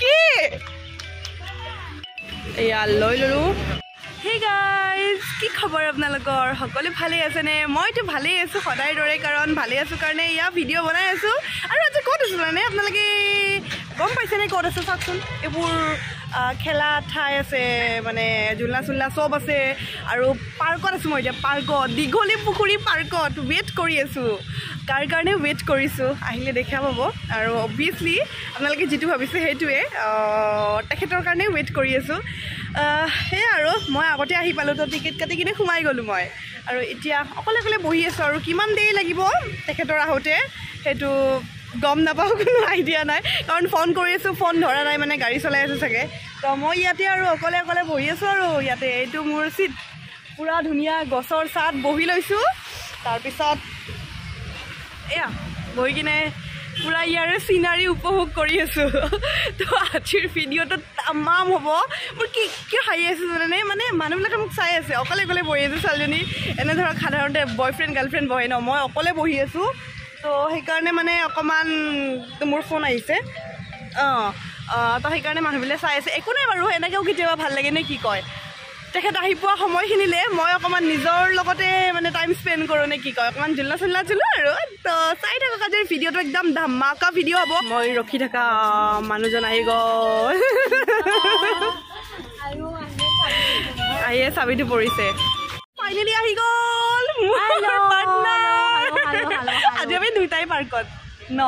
কি? এয়া লৈ ল'লো। কি খবৰ আপোনালোকৰ? সকলো ভালেই আছেনে? মইতো ভালেই আছোঁ সদায় দৰে কাৰণ ভালেই আছোঁ কাৰণে ইয়াৰ ভিডিঅ' বনাই আছোঁ। আৰু আজি ক'ত আছোঁ মানে আপোনালোকে গম পাইছেনে ক'ত আছে চাওকচোন। এইবোৰ খেলা ঠাই আছে মানে জোলনা চোলনা চব আছে আৰু পাৰ্কত আছোঁ মই এতিয়া পাৰ্কত দীঘলী পুখুৰী পাৰ্কত ৱেইট কৰি আছোঁ। কাৰ কাৰণে ৱেইট কৰিছোঁ আহিলে দেখা পাব। আৰু অবভিয়াছলি আপোনালোকে যিটো ভাবিছে সেইটোৱে তেখেতৰ কাৰণে ৱেইট কৰি আছোঁ। সেয়াই আৰু মই আগতে আহি পালোঁ তো টিকেট কাটি কিনে সোমাই গ'লোঁ মই। আৰু এতিয়া অকলে অকলে বহি আছোঁ আৰু কিমান দেৰি লাগিব তেখেতৰ আহোঁতে সেইটো গম নাপাওঁ কোনো আইডিয়া নাই। কাৰণ ফোন কৰি আছোঁ ফোন ধৰা নাই মানে গাড়ী চলাই আছোঁ চাগে। তো মই ইয়াতে আৰু অকলে অকলে বহি আছোঁ আৰু ইয়াতে। এইটো মোৰ চিট। পূৰা ধুনীয়া গছৰ ছাঁত বহি লৈছোঁ। তাৰপিছত এয়া বহি কিনে পূৰা ইয়াৰে চিনাৰী উপভোগ কৰি আছোঁ। তো আজিৰ ভিডিঅ'টো তামাম হ'ব। মোৰ কি কিয় হাঁহি আছোঁ জানেনে? মানে মানুহবিলাকে মোক চাই আছে। অকলে অকলে বহি আছোঁ ছোৱালীজনী। এনে ধৰক সাধাৰণতে বয়ফ্ৰেণ্ড গাৰ্লফ্ৰেণ্ড বহে ন? মই অকলে বহি আছোঁ। তো সেইকাৰণে মানে অকণমান মোৰ ফোন আহিছে। অঁ তো সেইকাৰণে মানুহবিলাকে চাই আছে। একো নাই বাৰু এনেকৈও কেতিয়াবা ভাল লাগে নে কি কয়। তেখেত আহি পোৱা সময়খিনিলে মই অকণমান নিজৰ লগতে মানে টাইম স্পেণ্ড কৰোঁ নে কি কয়। অকণমান জোলনা চোলনা চোলো আৰু তো চাই থাকক আজিৰ ভিডিঅ'টো একদম ধামাকা ভিডিঅ' হ'ব। মই ৰখি থকা মানুহজন আহি গ'ল। আহিয়ে চাবিটো পৰিছে। ফাইনেলি আহি গ'ল। আজি আমি দুইটাই পাৰ্কত। ন।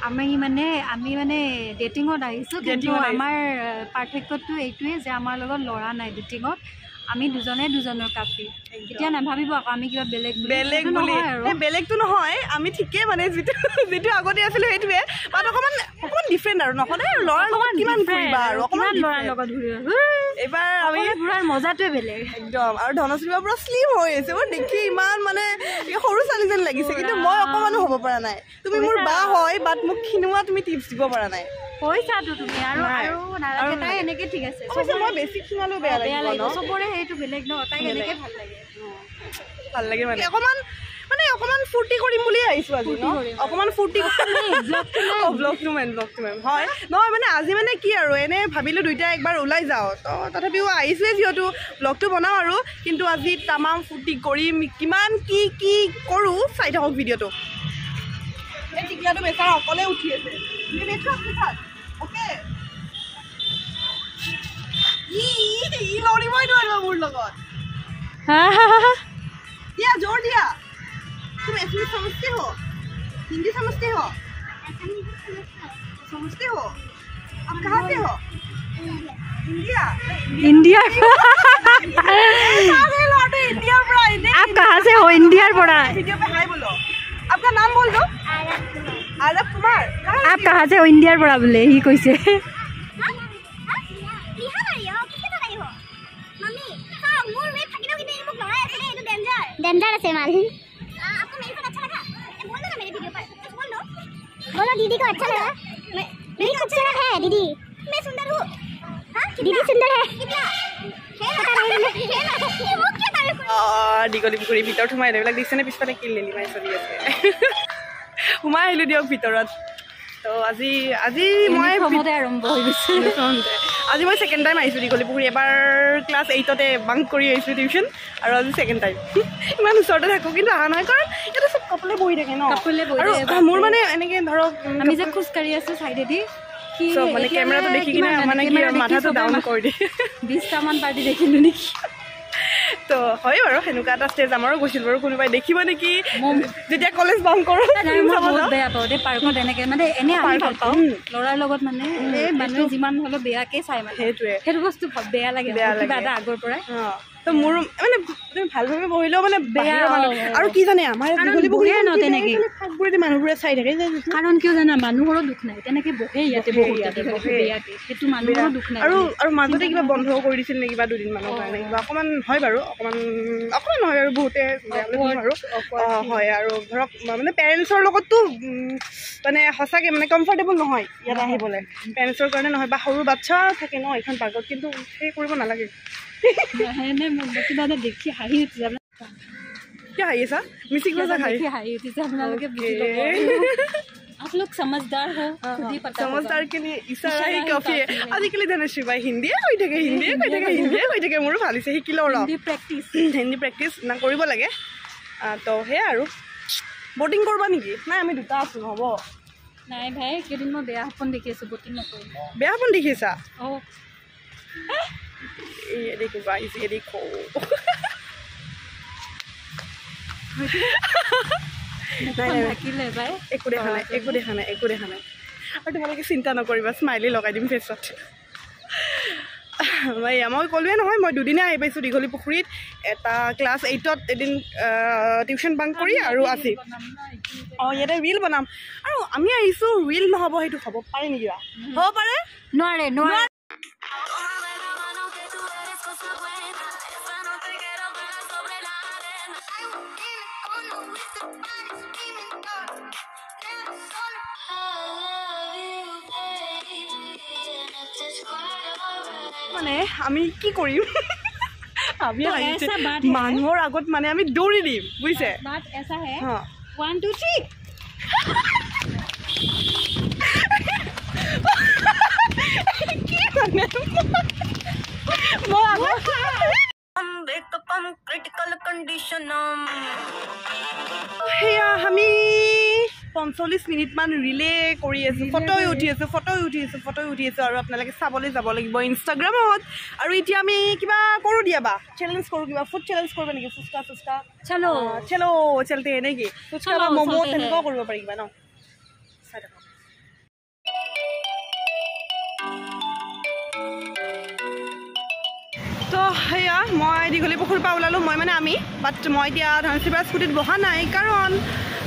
আমি মানে আমি মানে ডেটিঙত আহিছোঁ কিন্তু। আমাৰ পাৰ্থক্যটো এইটোৱে যে আমাৰ লগত ল'ৰা নাই ডেটিঙত আমি দুজনে দুজনৰ কাপি এতিয়া নাভাবিব আকৌ আমি কিবা বেলেগ বুলি। বেলেগ বুলি। বেলেগটো নহয় আমি ঠিকেই মানে যিটো যিটো আগতে আছিলোঁ সেইটোৱে। বাট অকণমান অকণমান ডিফাৰেণ্ট আৰু নহ'লে আৰু ল'ৰাৰ লগত কিমান ফুৰিবা আৰু অকণমান ল'ৰাৰ। লগত ঘূৰি এইবাৰ আমি ঘূৰাৰ মজাটোৱে বেলেগ। একদম আৰু ধনশ্ৰীবা পুৰা শ্লিম হৈ আছে মোৰ দেখি ইমান মানে সৰু ছোৱালী যেন লাগিছে কিন্তু মই অকণমানো হ'ব পৰা নাই। তুমি মোৰ বা হয় বাট মোক খিনোৱা তুমি টিপছ দিব পৰা নাই। কৈছাতো তুমি আৰু। আৰু আৰু নালাগে তাই। এনেকে ঠিক আছে। মই বেছি খিনালেও বেয়া বেয়া লাগিব ন? চবৰে সেইটো বেলেগ ন বেলেগ। এনেকে ভাল লাগে। ভাল লাগে মানে। অকণমান মানে অকণমান ফূৰ্তি কৰিম বুলিয়ে আহিছোঁ আজি ন? ফূৰ্তি কৰিম। অকণমান ফূৰ্তি অঁ ব্লগটো মেম ব্লগটো মেম হয়। নহয় মানে আজি মানে কি আৰু এনে ভাবিলোঁ দুইটাই একবাৰ ওলাই যাওঁ। তো তথাপিও আহিছোঁৱে যিহেতু ব্লগটো বনাওঁ আৰু। কিন্তু আজি তামাম ফূৰ্তি কৰিম কিমান কি কি কৰোঁ চাই থাকক ভিডিঅ'টো। এই টিকলাটো বেচাৰা অকলে উঠি আছে। ओके ई ई ई लोड़ी मार मार मूड लगा हाँ हाँ दिया जोड़ दिया तुम ऐसे समझते हो हिंदी समझते हो समझते हो आप कहाँ से हो इंडिया इंडिया आप कहाँ से हो इंडिया बड़ा वीडियो पे हाय बोलो आपका नाम बोल दो आप कहाँ से हो इंडियार পৰা বোলে সি কৈছে डेंजर है माल आपको मेरी फोन अच्छा लगा ए, बोल दो ना मेरे वीडियो पर कुछ बोल दो बोलो दीदी को अच्छा लगा मैं मेरी खूबसूरत है दीदी मैं सुंदर हूँ हाँ, दीदी सुंदर है कितना पता नहीं है ना ये वो क्या तारीफ দীঘলী পুখুৰী ভিতৰত সোমাই এইবিলাক দেখিছেনে পিছফালে কি লেলি মাৰি চলি আছে সোমাই আহিলোঁ দিয়ক ভিতৰত। তো আজি আজি মই প্ৰথমতে আৰম্ভ হৈ গৈছে। আজি মই ছেকেণ্ড টাইম আহিছোঁ দীঘলী পুখুৰী এবাৰ ক্লাছ এইটতে বাংক কৰি আহিছোঁ টিউশ্যন আৰু আজি ছেকেণ্ড টাইম ইমান ওচৰতে থাকোঁ কিন্তু অহা নহয় কাৰণ ইয়াতে চব কাপোলে বহি থাকে ন। কাপোলে বহি আৰু মোৰ মানে এনেকৈ ধৰক আমি যে খোজকাঢ়ি আছো চাইডেদি চব মানে কেমেৰাটো দেখি কিনে মানে কি মাথাটো ডাউন কৰি দিয়ে। বিছটামান পাৰ্টি দেখিলো নেকি? তো হয় বাৰু সেনেকুৱা এটা ষ্টেজ আমাৰো গৈছিল বাৰু কোনোবাই দেখিব নেকি? যেতিয়া কলেজ বাং কৰোঁ বেয়া পাওঁ দেই পাৰ্কত এনেকে মানে এনে আমি ভাল পাওঁ। ল'ৰাৰ লগত মানে মানুহে যিমান হ'লেও বেয়াকে চাই মানে। সেইটোৱে। সেইটো বস্তু বেয়া লাগে বেয়া লাগে। এটা আগৰ পৰাই। তো মোৰ মানে তুমি ভালভাৱে বহিলেও মানে বেয়া, আৰু কি জানে আমাৰ দীঘলী তেনেকে। ফাকবোৰেদি মানুহবোৰে চাই থাকে কাৰণ কিয় জানা মানুহৰো দুখ নাই। তেনেকে বহে ইয়াতে সেইটো মানুহৰো দুখ নাই আৰু আৰু মাজতে কিবা বন্ধ কৰি দিছিল নেকি কিবা দুদিনমানৰ কাৰণে। কিবা অকণমান হয় বাৰু অকণমান অকণমান নহয় আৰু বহুতে আৰু হয় আৰু ধৰক মানে পেৰেণ্টছৰ লগততো মানে সঁচাকৈ মানে কমফৰ্টেবল নহয় ইয়াত আহিবলৈ। পেৰেণ্টছৰ কাৰণে নহয় বা সৰু বাচ্ছা থাকে ন এইখন পাৰ্কত কিন্তু সেই কৰিব নালাগে। কিবা এটা দেখি হাঁহি উঠিছে আপোনাৰ- কিয় হাঁহি আছা মিচিং কিবা বজা এটা হাঁহি দেখি হাঁহি উঠিছে আপোনালোকে বুজি Okay. পাব आप लोग समझदार हो खुद ही पता সমজদাৰ কেলি ইচাৰা ইচাৰা হি হি কাফি কাফি হে। আজিকালি ধনেশ্ৰী বাই হিন্দীয়ে কৈ থাকে হিন্দীয়ে কৈ থাকে হিন্দীয়ে কৈ থাকে মোৰো ভাল হৈছে শিকি লওঁ ৰ हिंदी प्रैक्टिस হিন্দী প্ৰেক্টিচ না কৰিব লাগে আহ, তো সেয়াই আৰু বটিং কৰিবা নেকি নাই আমি দুটা আছোঁ হ'ব নাই ভাই কেইদিন মই বেয়া সপোন দেখি আছোঁ বটিং নকৰিম বেয়া সপোন দেখিছা অঁ এই দেখো নাই নাই নাই থাকিলে ভাই একো দেখা নাই একো দেখা নাই একো দেখা নাই আৰু তোমালোকে চিন্তা নকৰিবা স্মাইলি লগাই দিম ফেচত মই ক'লোৱে নহয় মই দুদিনে আহি পাইছোঁ দীঘলী পুখুৰীত এটা ক্লাছ এইটত এদিন টিউশ্যন বাং কৰি আৰু আজি অঁ ইয়াতে ৰিল বনাম আৰু আমি আহিছোঁ ৰিল নহ'ব সেইটো হ'ব পাৰে নেকি হ'ব পাৰে নোৱাৰে নোৱাৰে মানে আমি কি কৰিম আমি তো আহিছে ऐसा बात है। মানুহৰ আগত মানে আমি দৌৰি দিম বুজিছে बात ऐसा है हाँ। वन टू थ्री কি মানে মই আগত সেয়া আমি পঞ্চল্লিছ মিনিটমান ৰিলে কৰি আছোঁ ফটোই উঠি আছোঁ ফটোই উঠি আছোঁ ফটোই উঠি আছোঁ আৰু আপোনালোকে চাবলৈ যাব লাগিব ইনষ্টাগ্ৰামত আৰু এতিয়া আমি কিবা কৰোঁ দিয়া বা চেলেঞ্জ কৰোঁ কিবা ফুড চেলেঞ্জ কৰিব নেকি ফুচকা চুচকা चलो চেলো চেলতে নেকি ফুচকা বা চলো, ম'ম'। তেনেকুৱাও কৰিব পাৰি কিবা ন সেয়া মই দীঘলী পুখুৰীৰ পৰা ওলালোঁ। মই মানে আমি বাট মই এতিয়া ধনশিৰ পৰা স্কুটিত বহা নাই কাৰণ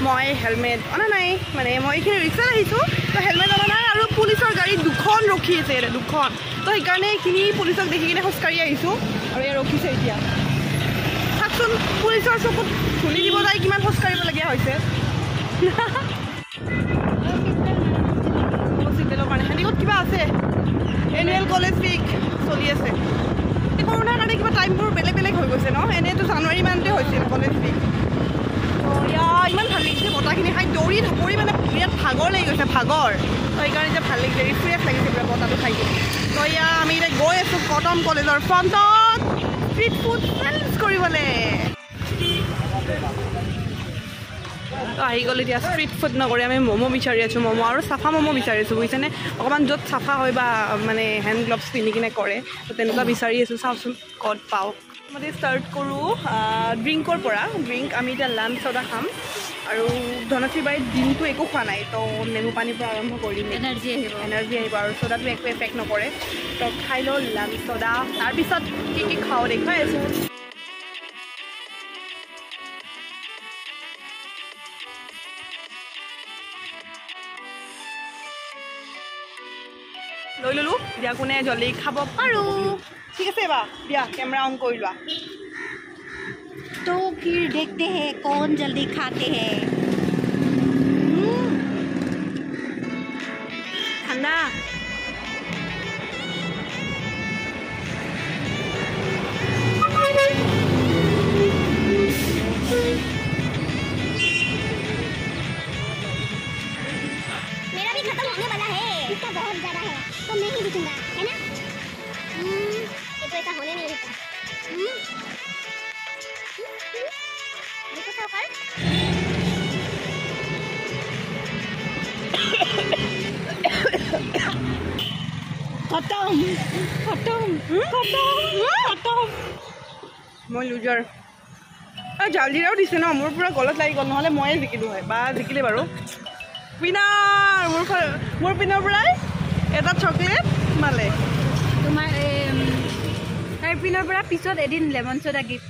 মই হেলমেট অনা নাই। মানে মই এইখিনি ৰিক্সাত আহিছোঁ তো হেলমেট অনা নাই আৰু পুলিচৰ গাড়ী দুখন ৰখি আছে ইয়াতে দুখন। তো সেইকাৰণে এইখিনি পুলিচক দেখি কিনে খোজকাঢ়ি আহিছোঁ আৰু এয়া ৰখিছে এতিয়া। চাওকচোন পুলিচৰ চকুত ধূলি দিব যায় কিমান খোজকাঢ়িবলগীয়া হৈছে। বেলেগ বেলেগ হৈ গৈছে ন? এনেইতো জানুৱাৰী মানতে হৈছিল কলেজ উইক ইমান ভাল লাগিছে বতাহখিনি। খাই দৌৰি ঢাপৰি মানে বিৰাট ভাগৰ লাগি গৈছে ভাগৰ। তো সেইকাৰণে এতিয়া ভাল লাগিছে ৰিফ্ৰেছ লাগিছে পুৰা বতাহটো খাই কিনে। তো ইয়া আমি এতিয়া গৈ আছোঁ কটন কলেজৰ ফ্ৰণ্টত। ষ্ট্ৰীট ফুড চেলেঞ্জ কৰিবলৈ। তো আহি গ'লো এতিয়া ষ্ট্ৰীট ফুড নকৰি আমি ম'ম' বিচাৰি আছোঁ ম'ম' আৰু চাফা ম'ম' বিচাৰি আছোঁ বুজিছেনে? অকণমান য'ত চাফা হয় বা মানে হেণ্ড গ্লভছ পিন্ধি কিনে কৰে। তো তেনেকুৱা বিচাৰি আছোঁ। চাওঁচোন ক'ত পাওঁ। মানে ষ্টাৰ্ট কৰোঁ ড্ৰিংকৰ পৰা। ড্ৰিংক আমি এতিয়া লাঞ্চ চদা খাম। আৰু ধনশ্ৰী বাৰীত দিনটো একো খোৱা নাই তো নেমু পানীৰ পৰা আৰম্ভ কৰিম। এনাৰ্জি আহিব। এনাৰ্জি আহিব আৰু চ'দাটো একো এফেক্ট নকৰে। তো খাই লওঁ লাঞ্চ চ'দা তাৰপিছত কি কি খাওঁ দেখুৱাই আছোঁ। লৈ ললোঁ। এতিয়া কোনে জলদি খাব পাৰোঁ। ঠিক আছে বা দিয়া কেমেৰা অন কৰি লোৱা। তো কি দেখে কোন জলদি খাতে হে। খতম খতম খতম। মই লুজাৰ এই দিছে ন মোৰ পূৰা গলত লাগি গ'ল নহ'লে ময়ে জিকিলোঁ হয় বা জিকিলে বাৰু। পিনাৰ মোৰ মোৰ পিনৰ পৰাই এটা চকলেট মালে তোমাৰ এই তাইৰ পিনৰ পৰা পিছত এদিন লেমন চ'ডা গিফ্ট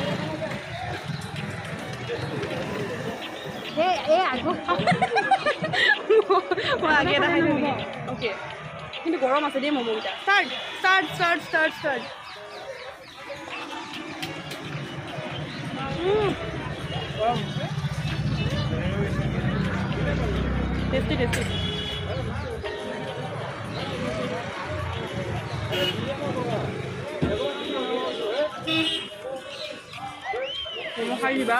মই আগে দিওঁ নেকি অ'কে কিন্তু গৰম আছে দেই ম'ম'কেইটা start start start start start গৰম টেষ্টি টেষ্টি ম'ম' খাই দিবা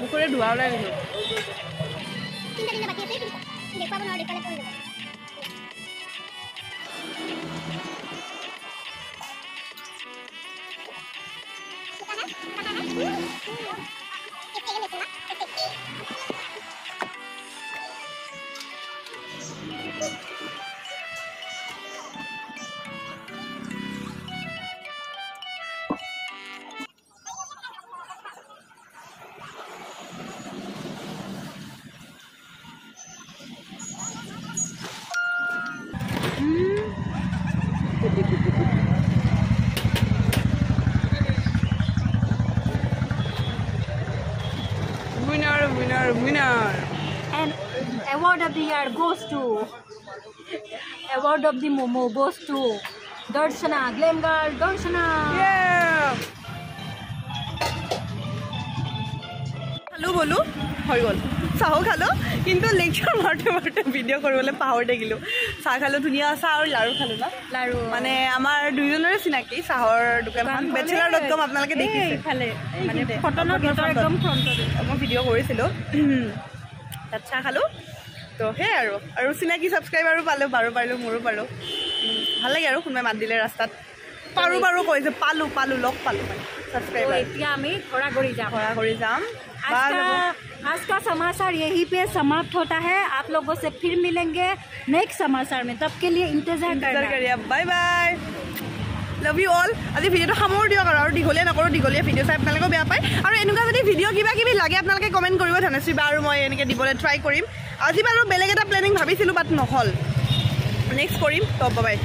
মুখৰে ধোৱা ওলাই গৈছে winner, winner. And award of the year goes to award of the Momo goes to Darshana, Glam Girl, Darshana. Yeah. খালো বলো হৈ গ'ল। চাহো খালোঁ কিন্তু লেকচাৰ মাৰোঁতে মাৰোঁতে ভিডিঅ' কৰিবলৈ পাহৰি থাকিলোঁ। চাহ খালোঁ ধুনীয়া চাহ আৰু লাৰু খালোঁ ন। লাৰু। মানে আমাৰ দুইজনৰে চিনাকি চাহৰ দোকানখন বেচেলাৰ ডট কম আপোনালোকে দেখিছে। ইফালে মানে মই ভিডিঅ' কৰিছিলোঁ। তাত চাহ খালোঁ। তো সেয়াই আৰু। আৰু চিনাকি ছাবস্ক্ৰাইবাৰো পালোঁ বাৰু পাৰিলোঁ মোৰো পালোঁ ভাল লাগে আৰু কোনোবাই মাত দিলে ৰাস্তাত। পাৰোঁ বাৰু কৈছে পালোঁ পালোঁ লগ পালোঁ মানে ছাবস্ক্ৰাইবাৰ এতিয়া আমি ঘোৰাঘৰি যাম। ঘৰা কৰি যাম। आज বা का যাব। आज का समाचार यहीं पे समाप्त होता है आप लोगों से फिर मिलेंगे नेक्स्ट समाचार में तब के लिए इंतजार ইণ্টাৰ करना কাৰিয়া bye bye love you all আজি ভিডিঅ'টো সামৰি দিয়ক আৰু আৰু দীঘলীয়া নকৰোঁ দীঘলীয়া ভিডিঅ' চাই আপোনালোকেও বেয়া পায় আৰু এনেকুৱা যদি ভিডিঅ' কিবা কিবি লাগে আপোনালোকে কমেণ্ট কৰিব ধনেশ্ৰী বা আৰু মই এনেকৈ দিবলৈ ট্ৰাই কৰিম আজি বাৰু বেলেগ এটা প্লেনিং ভাবিছিলোঁ বাট নহ'ল নেক্সট কৰিম টপ বাই